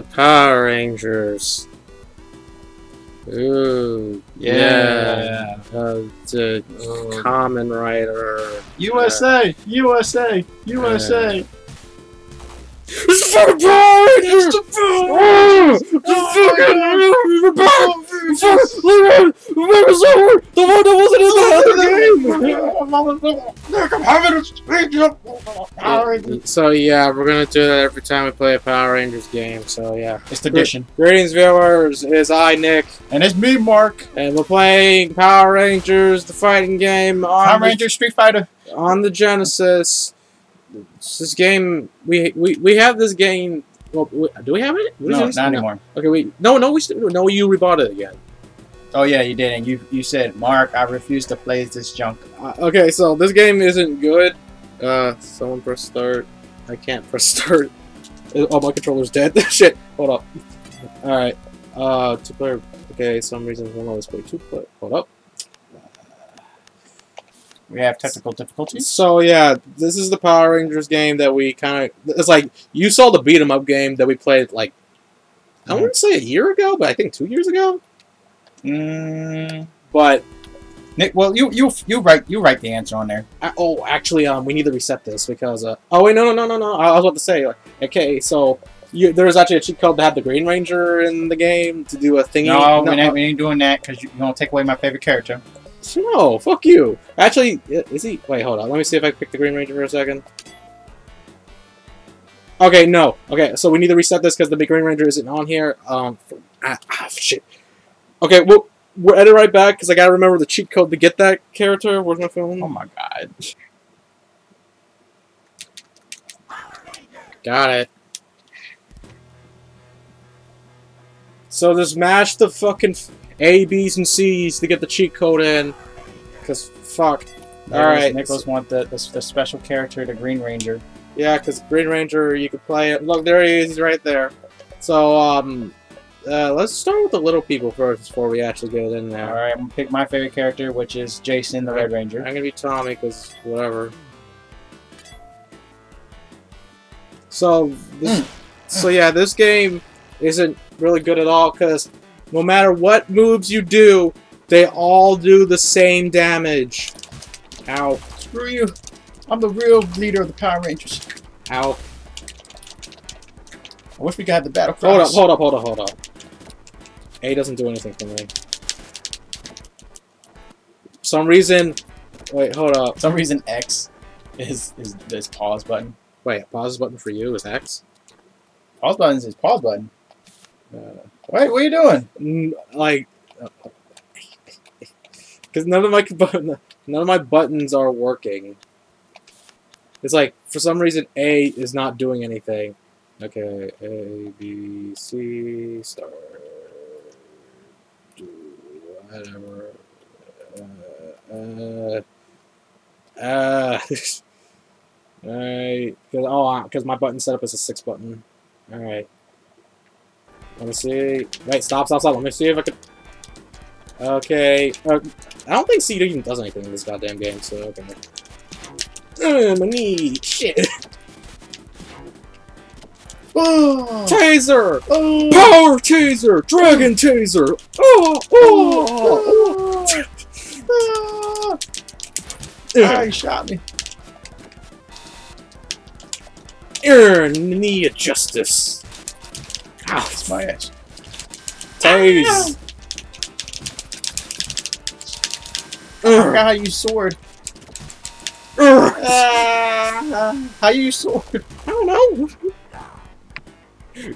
the Power Rangers. Ooh, Yeah. Uh, the Oh. Common Rider. USA, USA, USA. It's the fucking Power Rangers! Oh, the fucking Fuck! Look at Remember Sword! The one that wasn't in the other game! So yeah, we're gonna do that every time we play a Power Rangers game. So yeah. It's tradition. Greetings, viewers. It's I, Nick, And it's me, Mark. and we're playing Power Rangers, the fighting game on Power Rangers Street Fighter. on the Genesis. This game, we we we have this game. Well, we, do we have it? What is No, it? not anymore. Okay, wait. No, no, we still no. You rebought it again. Oh yeah, you did, and you you said, Mark, I refuse to play this junk. Uh, okay, so this game isn't good. Uh, someone press start. I can't press start. Oh, my controller's dead. Shit. Hold up. All right. Uh, two player. Okay, some reason one always play two player. Hold up. We have technical difficulties. So yeah, this is the Power Rangers game that we kind of. It's like you saw the beat 'em up game that we played like. I wouldn't say a year ago, but I think two years ago. Mm, But Nick, well, you you you write you write the answer on there. I, oh, actually, um, we need to reset this because uh. Oh wait, no, no, no, no, no. I, was about to say like, okay, so you, there was actually a cheat code to have the Green Ranger in the game to do a thingy. No, we ain't, we ain't doing that because you're gonna take away my favorite character. No, fuck you. Actually, is he? Wait, hold on. Let me see if I can pick the Green Ranger for a second. Okay, no. Okay, so we need to reset this because the big Green Ranger isn't on here. Um, ah, ah shit. Okay, well, we'll edit right back because I gotta remember the cheat code to get that character. Where's my phone? Oh my god. Got it. So just mash the fucking A, B's, and C's to get the cheat code in. Cause fuck. Alright. Nicholas want the, the the special character, the Green Ranger. Yeah, because Green Ranger, you could play it. Look, there he is, he's right there. So, um, uh, let's start with the little people first before we actually get in there. right, I'm gonna pick my favorite character, which is Jason, the Red Ranger. I'm gonna be Tommy, because whatever. So, this, so yeah, this game isn't really good at all, because no matter what moves you do, they all do the same damage. Ow. Screw you! I'm the real leader of the Power Rangers. Ow. I wish we could have the battle Hold up, hold up, hold up, hold up. A doesn't do anything for me. some reason. Wait, hold up. Some reason X is is this pause button. Wait, pause button for you is X. Pause button is pause button. Uh, Wait, what are you doing? n- like, because none of my none of my buttons are working. It's like for some reason A is not doing anything. Okay, A B C start. Whatever. Uh, uh, uh, Alright, because oh, because my button setup is a six button. Alright. Let me see. Wait, stop, stop, stop. Let me see if I can. Okay. Uh, I don't think Seed even does anything in this goddamn game, so okay. Uh, my knee. Shit. Oh, Taser! oh, Power Taser! Dragon Taser! Oh! Oh! oh. ah, he shot me. Earn knee of justice. Ow. It's my ass. Tase. I forgot how you sword. Ah, how you sword? I don't know.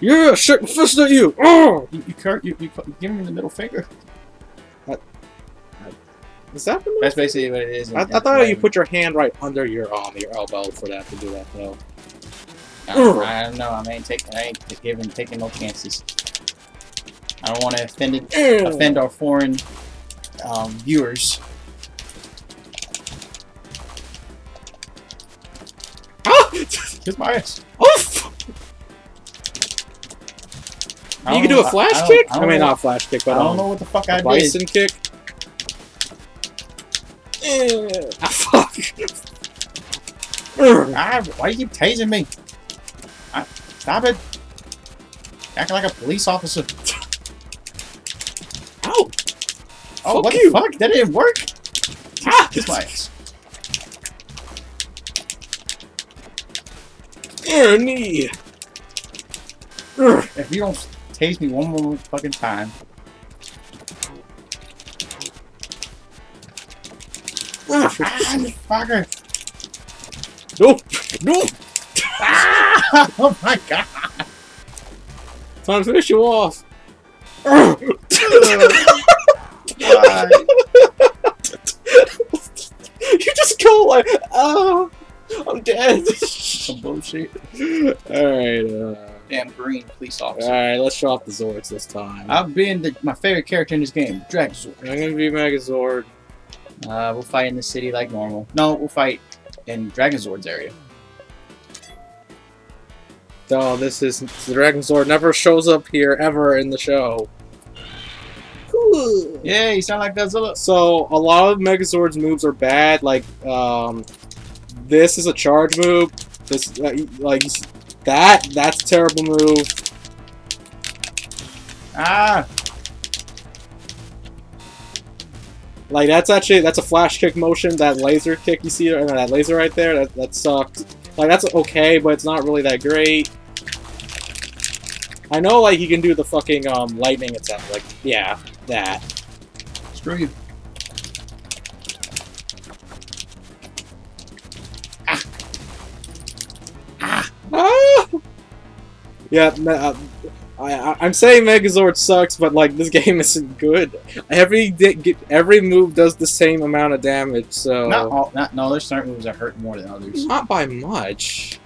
Yeah, shake my fist at you. Oh, You, you, cur- you, you, you give him the middle finger. is that the That's basically what it is. I, I thought you put your hand right under your arm, your elbow for that to do that though. I, I don't know. I ain't taking. I ain't giving taking no chances. I don't want to offend it, offend our foreign um, viewers. Ah! Kiss my ass. Oof! I You can do a flash I kick. I, I, mean, know, not a flash kick, but I don't um, know what the fuck I a did. bison kick. Ah, fuck. Ah, why do you keep tasing me? Ah, stop it. Acting like a police officer. Ow! Oh, Fuck what you. the fuck? That didn't work? Ah! Kiss my ass. Knee. If you don't tase me one more fucking time. Ah, Ah, fucker. no! No! Ah! Oh my god. Time to finish you off! You just go like, oh, I'm dead. Some bullshit. Alright, uh, Damn green police officer. alright, let's show off the Zords this time. I've been the, my favorite character in this game, Dragonzord. I'm gonna be Megazord. Uh, we'll fight in the city like normal. No, we'll fight in Dragonzord's area. Oh, this is the Dragonzord never shows up here ever in the show. Cool. Yeah, you sound like Godzilla. So a lot of Megazord's moves are bad. Like um, this is a charge move. This like that. That's a terrible move. Ah! Like that's actually that's a flash kick motion. That laser kick you see, or that laser right there. That that sucked. Like that's okay, but it's not really that great. I know, like he can do the fucking um lightning attack. Like yeah, that. Screw you. Ah! Yeah, uh, I, I, I'm saying Megazord sucks, but like this game isn't good. Every every move does the same amount of damage, so Not all. Not no. There's certain moves that hurt more than others. not by much.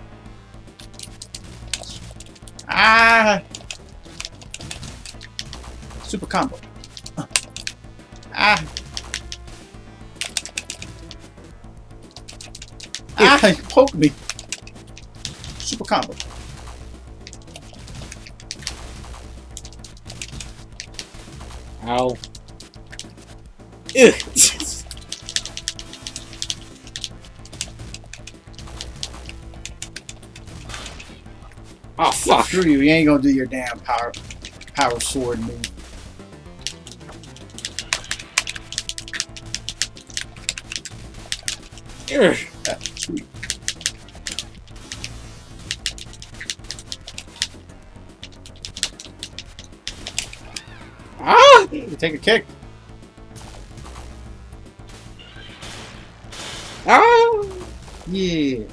Ah! Super combo. Ah! Ah! You poked me. Super combo. Ow. Ugh. oh fuck! Screw you. You ain't gonna do your damn power power sword move. Ugh. Ah, take a kick. Ah! Yeah.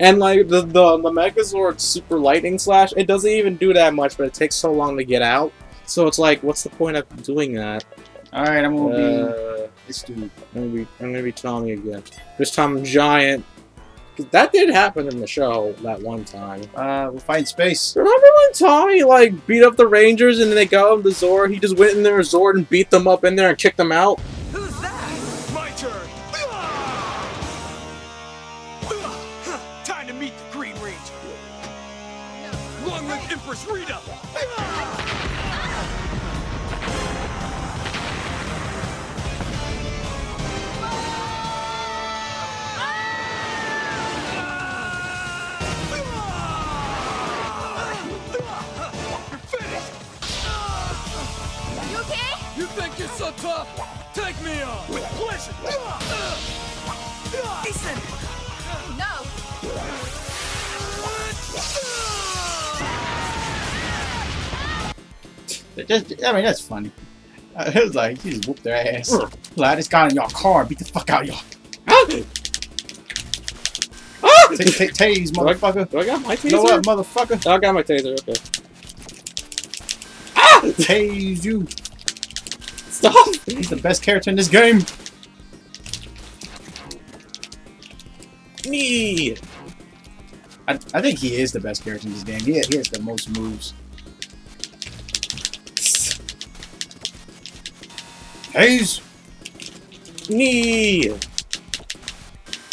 And like the the the Megazord Super Lightning Slash, it doesn't even do that much, but it takes so long to get out. So it's like, what's the point of doing that? All right, I'm gonna be Uh, this dude. I'm gonna be I'm gonna be Tommy again. This time I'm giant. 'Cause That did happen in the show that one time. Uh, we'll in space. Remember when Tommy like beat up the Rangers and then they got him to Zord? He just went in there Zord and beat them up in there and kicked them out. So tough? Take me on. With pleasure. Ethan. No. It just, I mean, that's funny. It was like, you just whooped their ass. Like, I just got in your car, beat the fuck out of y'all. Ah! Ah! Take, take, tase, Do I- motherfucker. Do I got my taser? You know what, motherfucker? I got my taser. Okay. Ah! Tase you. Stop! He's the best character in this game. Me. I, I think he is the best character in this game. He, he has the most moves. Tase! Me.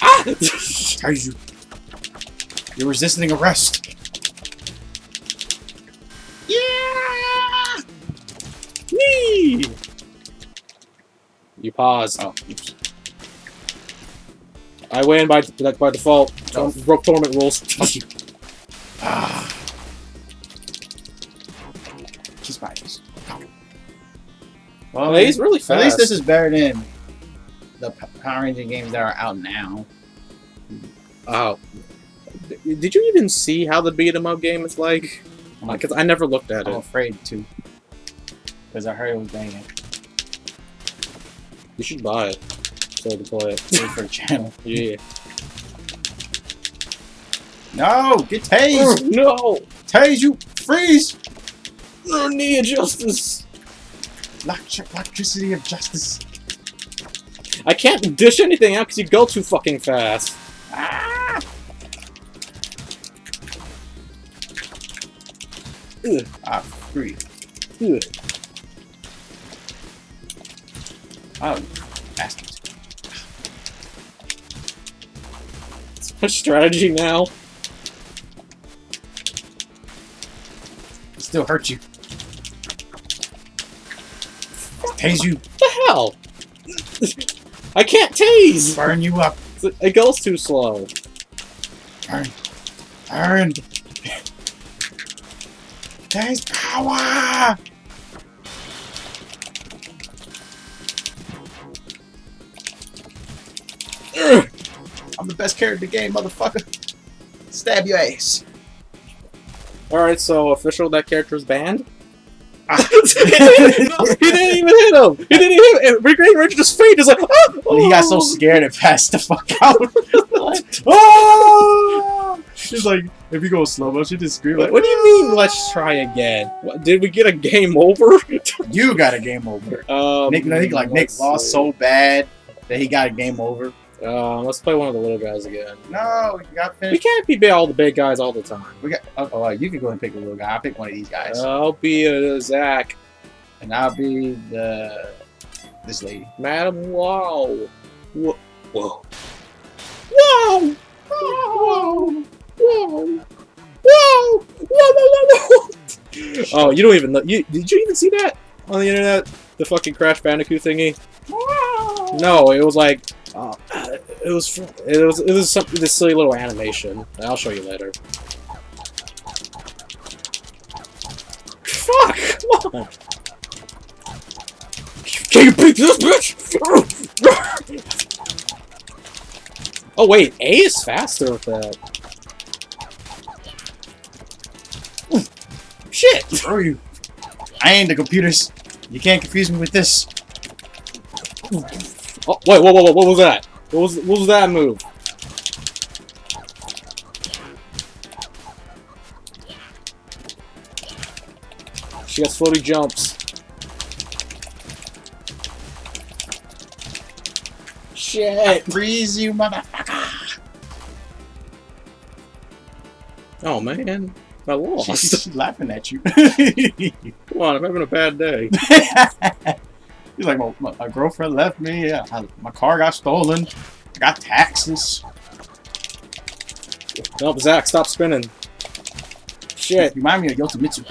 Ah! Tase you. You're resisting arrest. yeah. Me. You paused. Oh, oops. I win by by default. Oh. No. Broke tournament rules. Ah. She's. Well, he's really fast. At least this is better than the Power Ranger games that are out now. Oh. Did you even see how the beat 'em up game is like? Because I never looked at I'm it. I'm afraid to. Because I heard it was banging. You should buy it. So to play it. Different channel. Yeah. No! Get tased! no! Tase you! Freeze! No need of justice! Electri- electricity of justice. I can't dish anything out because you go too fucking fast. Ah! Ugh. Ah, free. Ugh. Oh, bastards. It's my strategy now. It still hurt you. Tase you. What the hell? I can't tase! Burn you up. It goes too slow. Burn. Burn. Tase power! The best character in the game, motherfucker. Stab your ass. Alright, so official that character's banned? Ah. he didn't even hit him! He didn't hit him! And Ranger just fainted, just like, oh! He got so scared it passed the fuck out. oh! She's like, if you go slow motion, just scream like, what do you mean, let's try again? What, did we get a game over? you got a game over. um, Nick, like Nick lost see. so bad that he got a game over. Um, let's play one of the little guys again. No, we got We can't be all the big guys all the time. We got. Oh, oh, you can go and pick a little guy. I'll pick one of these guys, I'll be a Zach. and I'll be the this lady. Madam Wow. Whoa. Whoa. Whoa! Whoa! Whoa! Whoa! Whoa! Whoa! Whoa! Oh, you don't even know. You, did you even see that on the internet? The fucking Crash Bandicoot thingy? No, it was like. Uh, it was. It was. It was some this silly little animation. I'll show you later. Fuck! Come on! Can you beat this bitch? Oh wait, A is faster with that. Shit! Screw you. I ain't the computers. You can't confuse me with this. Oh wait, whoa, whoa, whoa, what was that? What was what was that move? She got floaty jumps. Shit! Freeze you, motherfucker. Oh man, I lost. She's laughing at you. Come on, I'm having a bad day. He's like, my, my, my girlfriend left me. Yeah, I- my car got stolen. I got taxes. Nope, Zach, stop spinning. Shit. You remind me of Yotomitsu.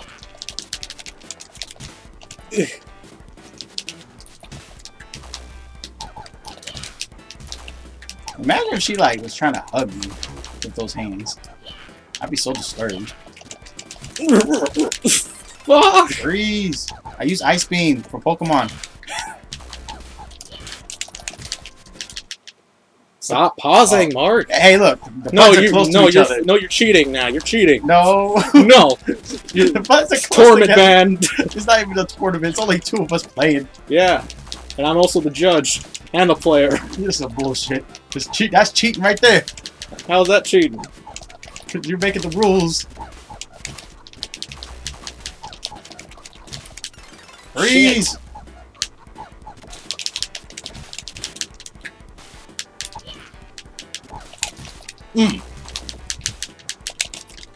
Imagine if she like was trying to hug me with those hands. I'd be so disturbed. Fuck! Freeze! I use Ice Beam for Pokemon. Stop pausing, oh. Mark. Hey, look. No, you no, you're other. no, you're cheating now. You're cheating. No. No, the buttons are close tournament band. It's not even a tournament. It's only two of us playing. Yeah, and I'm also the judge and the player. This is bullshit. This cheat. That's cheating right there. How's that cheating? Cause you're making the rules. Freeze!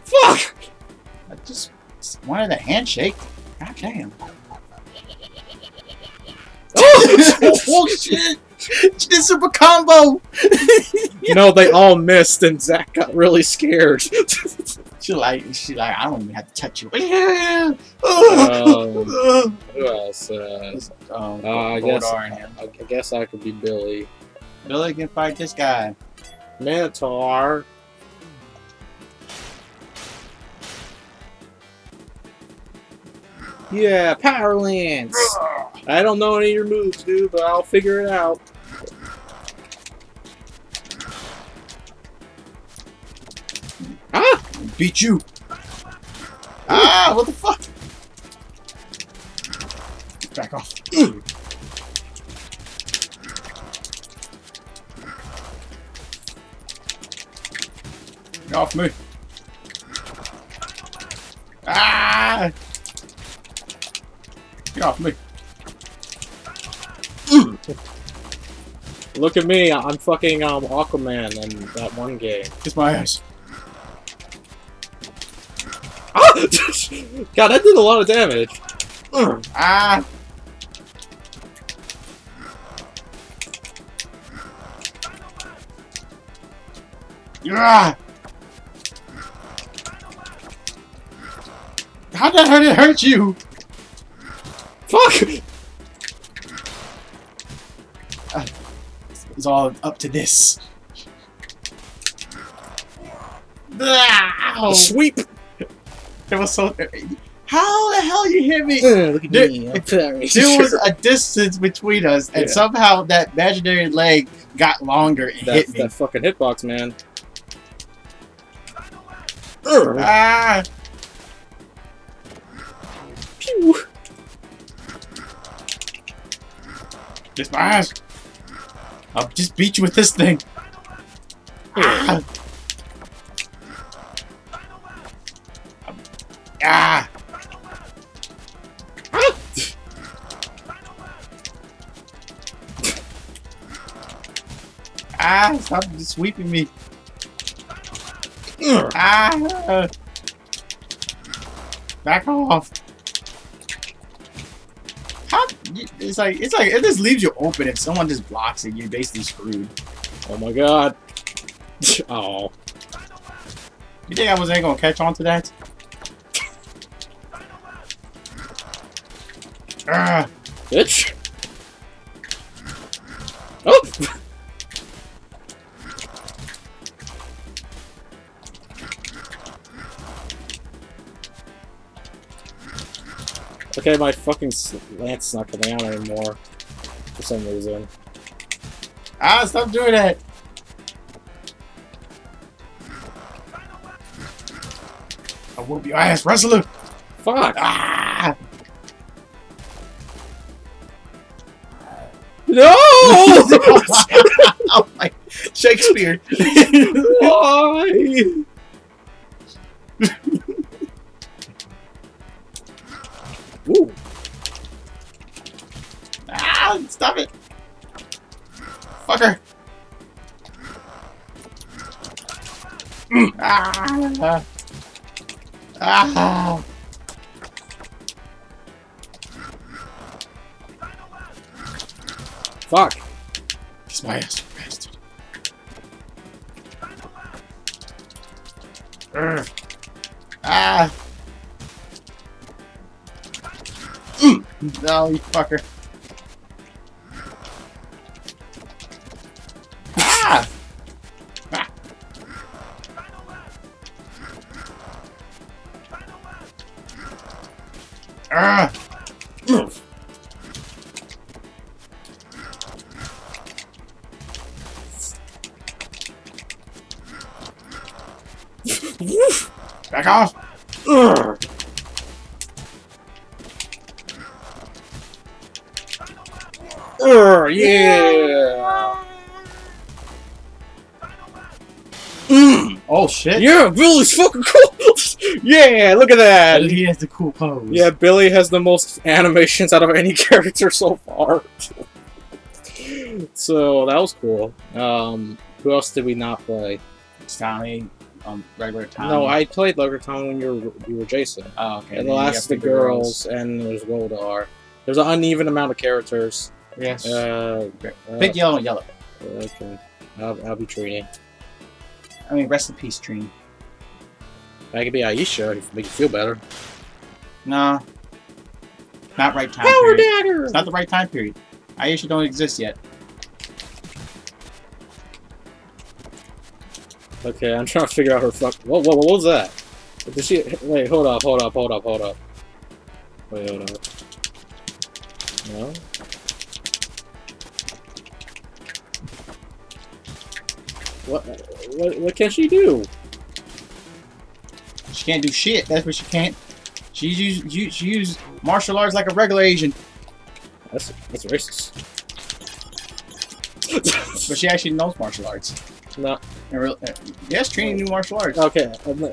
Fuck! I just wanted a handshake. God damn. oh shit! She did super combo! no, they all missed, and Zach got really scared. She like, she like, I don't even have to touch you. Um, um, Who else? Uh, um, uh, I guess Goldar and him. I, I guess I could be Billy. Billy can fight this guy. Minotaur. Yeah, Power Lance. I don't know any of your moves, dude, but I'll figure it out. Ah! Beat you. Ah, what the fuck? Off me. Ah! Get off me. Look at me, I'm fucking um, Aquaman in that one game. Kiss my ass. Ah! God, that did a lot of damage. Ah! Yeah! How did that hurt, it hurt you? Fuck! It's all up to this. Ow! Sweep! It was so. How the hell you hit me? Uh, look at There- me, I'm There was a distance between us, and Yeah. somehow that imaginary leg got longer and that, hit me. that fucking hitbox, man. Ah! Pew! Kiss my ass. I'll just beat you with this thing. Ah! Ah! Ah! Stop sweeping me. Ah! Back off. It's like it's like it just leaves you open. If someone just blocks it, you're basically screwed. Oh my god. Oh. You think I wasn't gonna catch on to that? Ah! Okay, my fucking lance not coming out anymore. For some reason. Ah! Stop doing that! I whoop your ass, wrestler! Fuck! Ah! No! oh my Shakespeare! Why? Ooh. ah! Stop it! Fucker! Ah! Ah! Fuck. Kiss my ass, bastard. Urgh. Ah! No, you fucker. Ugh, yeah. Mm. Oh shit! Yeah, Billy's fucking cool. yeah, look at that. He has the cool pose. Yeah, Billy has the most animations out of any character so far. so that was cool. Um, who else did we not play? Tommy, um, regular Tommy. No, I played regular Town when you were you were Jason. Oh, okay. and the last got the the girls, and there's Goldar. There's an uneven amount of characters. Yes. Uh, uh, Big yellow and yellow. Okay, I'll, I'll be Trini. I mean, rest in peace, Trini. I could be Aisha if make you feel better. Nah. Not right time Power period. dagger. It's not the right time period. Aisha don't exist yet. Okay, I'm trying to figure out her fuck. Whoa, whoa, what was that? Did she? Wait, hold up, hold up, hold up, hold up. Wait, hold up. No. What? What? What can she do? She can't do shit. That's what she can't. She use you she use martial arts like a regular Asian, That's that's racist. but she actually knows martial arts. no. Real, uh, yes, Trini knew martial arts. Okay. No,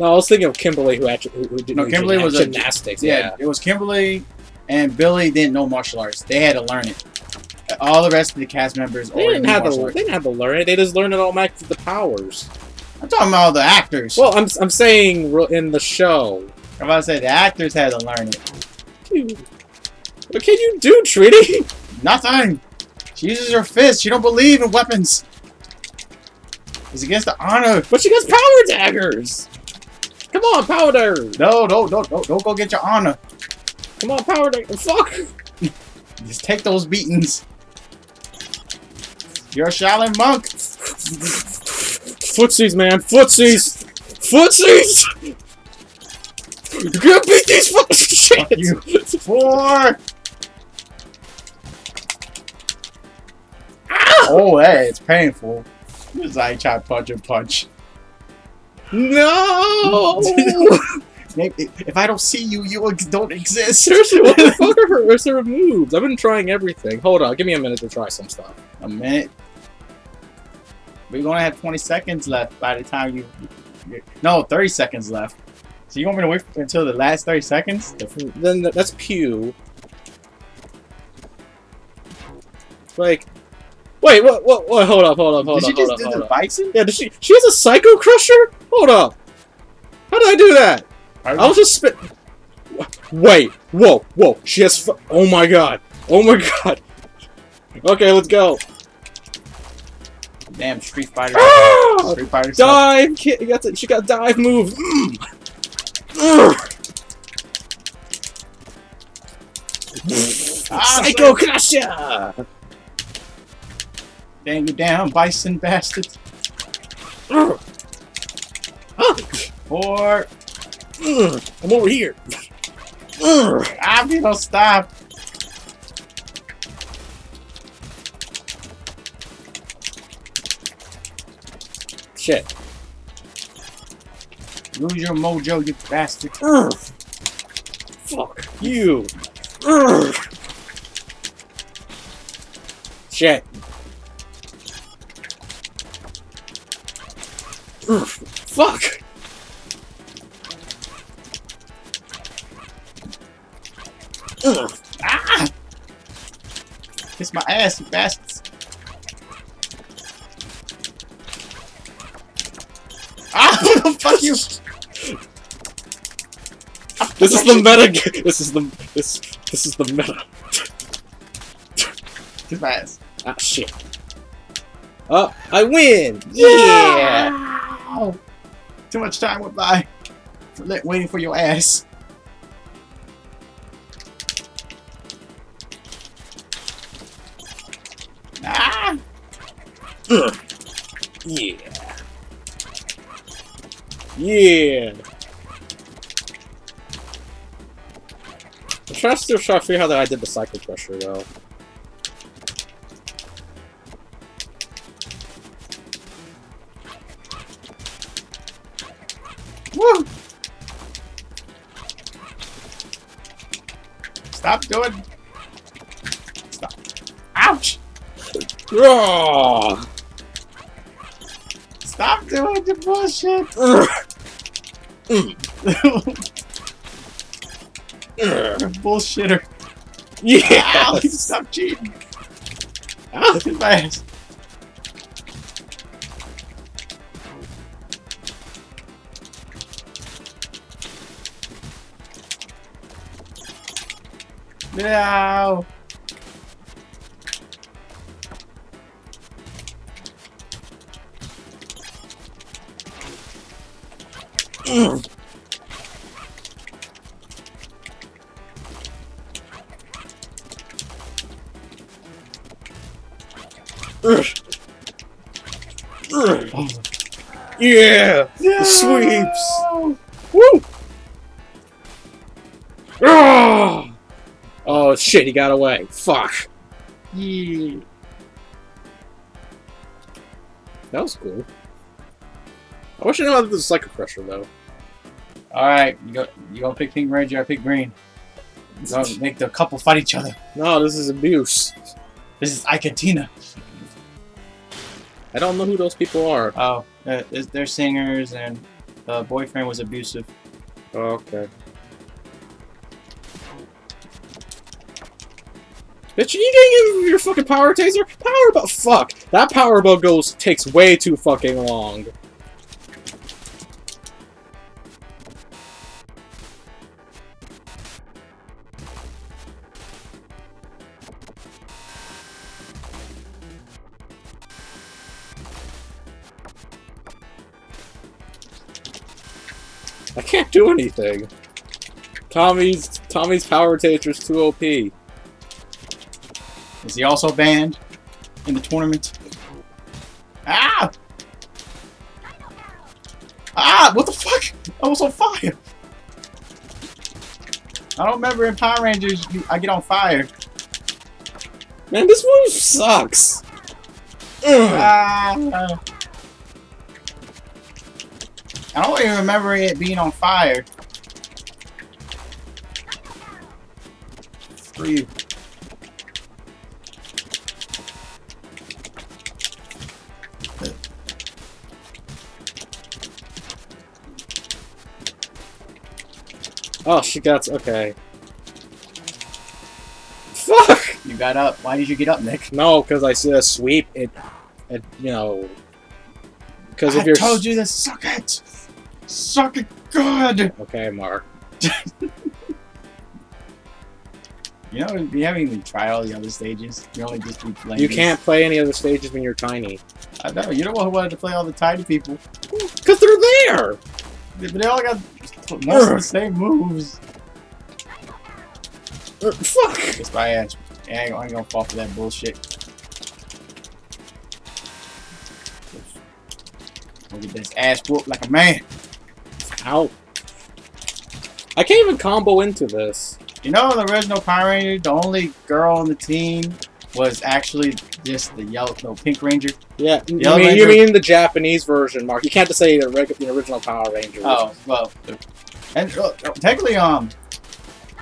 I was thinking of Kimberly, who actually who, who did No, Kimberly was a- gymnastics. yeah, Yeah. it was Kimberly and Billy didn't know martial arts. They had to learn it. All the rest of the cast members They didn't have to. They didn't have to learn it. They just learned it automatically with the powers. I'm talking about all the actors. Well, I'm I'm saying in the show. I'm about to say the actors had to learn it. Dude, what can you do, Trinity? Nothing. She uses her fist. She don't believe in weapons. It's against the honor. But she got power daggers. Come on, power daggers. No, no, no, no, don't go get your honor. Come on, power daggers. Fuck. Just take those beatings. You're a Shaolin monk. Footsies, man. Footsies. Footsies. You can't beat these fucking shit. Fuck you. Four. Ah! Oh, hey, it's painful. It's like try punch and punch. No. If I don't see you, you don't exist. Seriously, what the fuck are her, where's her moves? I've been trying everything. Hold on, give me a minute to try some stuff. A minute. We're gonna have 20 seconds left by the time you. you- No, 30 seconds left. So you want me to wait until the last 30 seconds? Then th- that's Pew. Like, wait, what? What? What? Hold up, hold up, hold Did up, hold just up, do hold up. bison? Yeah, does she? She has a Psycho Crusher. Hold up. How did I do that? I was just spit. Wait, whoa, whoa. She has. F- oh my god. Oh my god. Okay, let's go. Damn, Street Fighter. Ah! Street Fighter. Dive! Kid, you got to, she got dive moves. Mm. Ah, Psycho Crusher! Dang you down, bison bastard. Four. I'm over here. Ugh. Ah, don't stop. Shit. Lose your mojo, you bastard. Ugh. Fuck you. Ugh. Shit. Ugh. Fuck. Ah! Kiss my ass, you bastards. Ah, fuck you. This is the meta. g- This is the this this is the meta. Kiss my ass. Ah shit. Oh, I win! Ow. Too much time went by. For waiting for your ass. Ah! Ugh. Yeah. Yeah. I'm trying to still try to figure out how that I did the Psycho Crusher though. Woo! Stop doing. Stop. Ouch! Ah! Stop doing the bullshit! Mm. bullshitter. Yeah. Ow, stop cheating. Kiss my ass. No. Yeah! The sweeps. Woo! Ah! Oh shit, he got away. Fuck. Yeah. That was cool. I wish I knew how to do the Psycho Crusher though. Alright, you go you gonna pick Pink Ranger, I pick Green. Gonna make the couple fight each other. No, this is abuse. This is Ike and Tina. I don't know who those people are. Oh, uh, they're- singers and the boyfriend was abusive. Oh, okay. Bitch, you getting your fucking power taser? Power bow, fuck! That power bow goes takes way too fucking long. Do anything. Tommy's Tommy's power taser's too OP. Is he also banned in the tournament? Ah! Ah! What the fuck? I was on fire. I don't remember in Power Rangers I get on fire. Man, this move sucks. Ugh. Ah! I don't even remember it being on fire. Free. Oh, she got okay. Fuck! You got up. Why did you get up, Nick? No, because I see a sweep. It, it, you know, because if you're I told you to suck it. Suck it good. okay, Mark. You know, you haven't even tried all the other stages. You only just playing. You these. can't play any other stages when you're tiny. I know. You don't want to play all the tiny people. Because they're there! But they all got most the same moves. Uh, Fuck! That's why I asked. I ain't, I ain't gonna fall for that bullshit. I'll get this ass whooped like a man. Ow. I can't even combo into this. You know, the original Power Ranger, the only girl on the team was actually just the yellow, no, Pink Ranger. Yeah, you Yellow mean, you mean the Japanese version, Mark. You can't just say the, reg- the original Power Ranger. Oh, well. And uh, technically, um,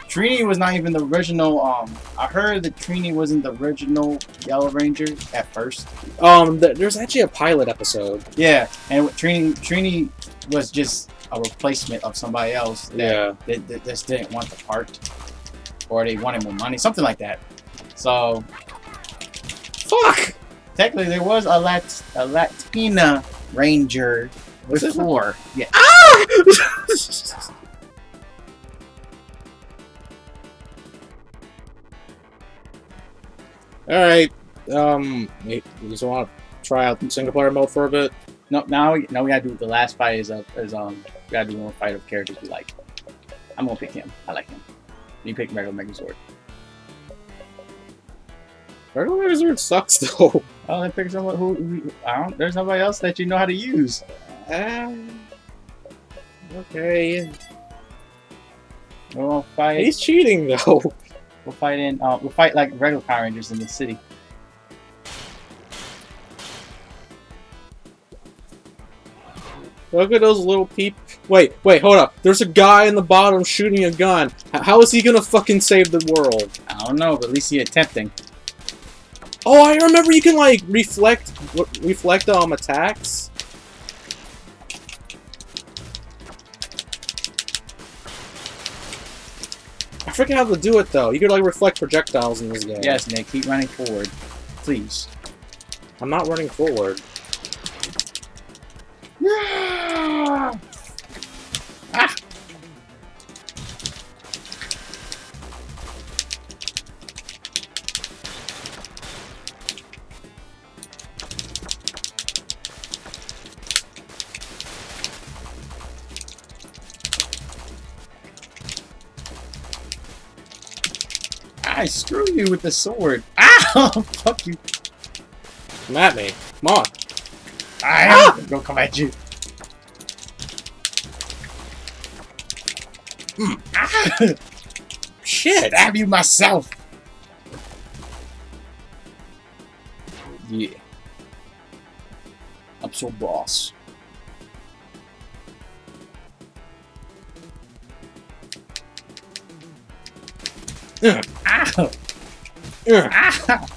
Trini was not even the original, um, I heard that Trini wasn't the original Yellow Ranger at first. Um, th- there's actually a pilot episode. Yeah, and Trini, Trini was just a replacement of somebody else that, Yeah. that, that just didn't want the part. Or they wanted more money, something like that. So, Fuck! technically, there was a, Lat- a Latina Ranger Was before. Yeah. Ah! Alright, um, wait, you just want to try out single player mode for a bit? No, now we, now we gotta do the last fight is uh, is um we gotta do one fight of characters we like. I'm gonna pick him. I like him. You pick regular Megazord. Regular Wizard sucks though. Oh, then pick someone who, who I don't. There's nobody else that you know how to use. Um, okay. We'll fight. He's cheating though. We'll fight in. Uh, we'll fight like regular Power Rangers in the city. Look at those little peep. Wait, wait, hold up. There's a guy in the bottom shooting a gun. How is he gonna fucking save the world? I don't know, but at least he's attempting. Oh, I remember you can like reflect, reflect um attacks. I forget how to do it though. You could like reflect projectiles in this game. Yes, Nick. Keep running forward, please. I'm not running forward. Ah! With the sword. Ow! Fuck you. Come at me. Come on. I am gonna come at you. Ah! shit! Stab you myself. Yeah. I'm so boss. Ugh. Ow! Ugh.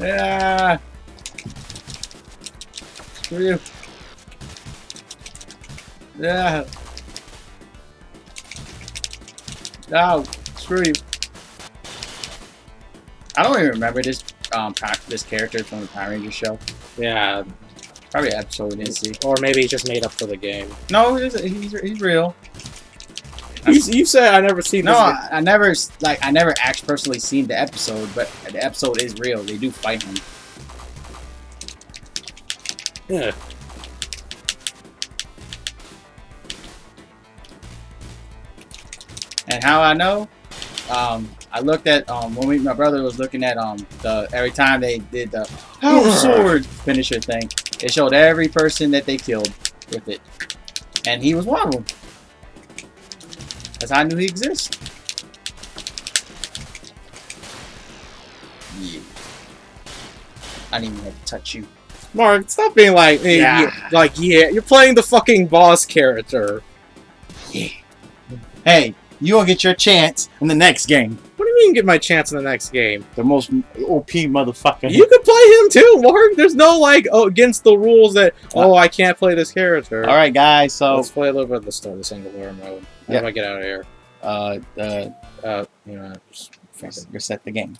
Yeah. Screw you. Yeah. No, screw you. I don't even remember this um this character from the Power Rangers show. Yeah, Probably episode we didn't see. or maybe he just made up for the game. No, he's, he's, he's real. You, you said I never seen No, this. I, I never like I never actually personally seen the episode, but the episode is real. They do fight him. Yeah. And how I know? Um, I looked at um when we, my brother was looking at um the every time they did the power sword finisher thing, it showed every person that they killed with it, and he was one of them. That's how I knew he exists. Yeah. I didn't even have to touch you. Mark, stop being like, eh, Yeah. yeah, like, yeah, you're playing the fucking boss character. Yeah. Hey, you will get your chance in the next game. What do you mean get my chance in the next game? The most OP motherfucker. You could play him too, Mark. There's no like oh, against the rules that oh I can't play this character. All right, guys. So Let's play a little bit of the start, the single player mode. How yeah. do I get out of here? Uh, uh, uh you know, just reset the game.